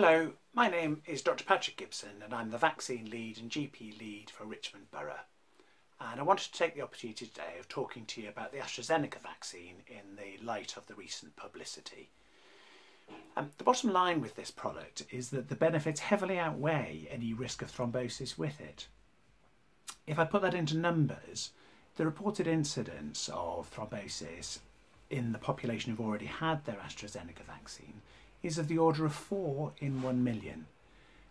Hello, my name is Dr Patrick Gibson and I'm the vaccine lead and GP lead for Richmond Borough. And I wanted to take the opportunity today of talking to you about the AstraZeneca vaccine in the light of the recent publicity. Um, the bottom line with this product is that the benefits heavily outweigh any risk of thrombosis with it. If I put that into numbers, the reported incidence of thrombosis in the population who've already had their AstraZeneca vaccine is of the order of 4 in 1 million.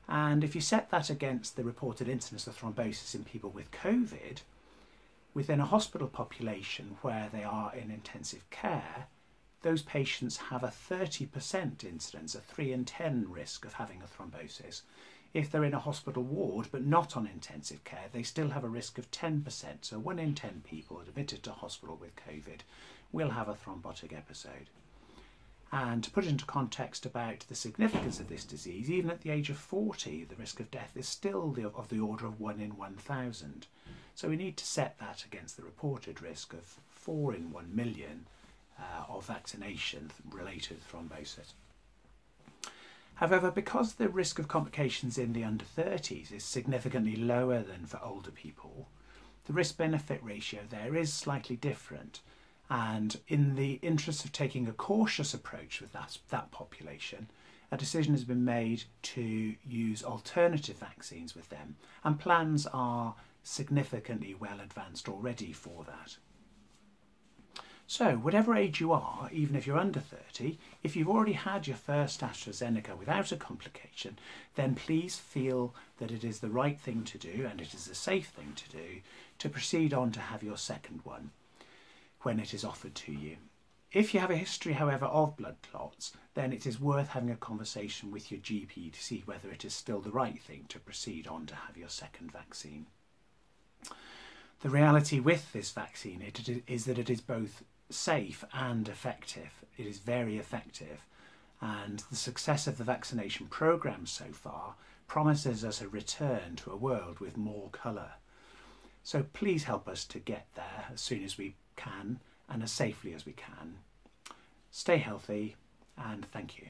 And if you set that against the reported incidence of thrombosis in people with COVID, within a hospital population where they are in intensive care, those patients have a 30% incidence, a 3 in 10 risk of having a thrombosis. If they're in a hospital ward but not on intensive care, they still have a risk of 10%. So 1 in 10 people admitted to hospital with COVID will have a thrombotic episode. And to put into context about the significance of this disease, even at the age of 40, the risk of death is still the, of the order of 1 in 1,000. So we need to set that against the reported risk of 4 in 1 million uh, of vaccination related thrombosis. However, because the risk of complications in the under 30s is significantly lower than for older people, the risk benefit ratio there is slightly different. And in the interest of taking a cautious approach with that, that population, a decision has been made to use alternative vaccines with them, and plans are significantly well advanced already for that. So, whatever age you are, even if you're under 30, if you've already had your first AstraZeneca without a complication, then please feel that it is the right thing to do and it is a safe thing to do to proceed on to have your second one when it is offered to you. If you have a history, however, of blood clots, then it is worth having a conversation with your GP to see whether it is still the right thing to proceed on to have your second vaccine. The reality with this vaccine is that it is both safe and effective. It is very effective. And the success of the vaccination programme so far promises us a return to a world with more colour. So please help us to get there as soon as we can and as safely as we can. Stay healthy and thank you.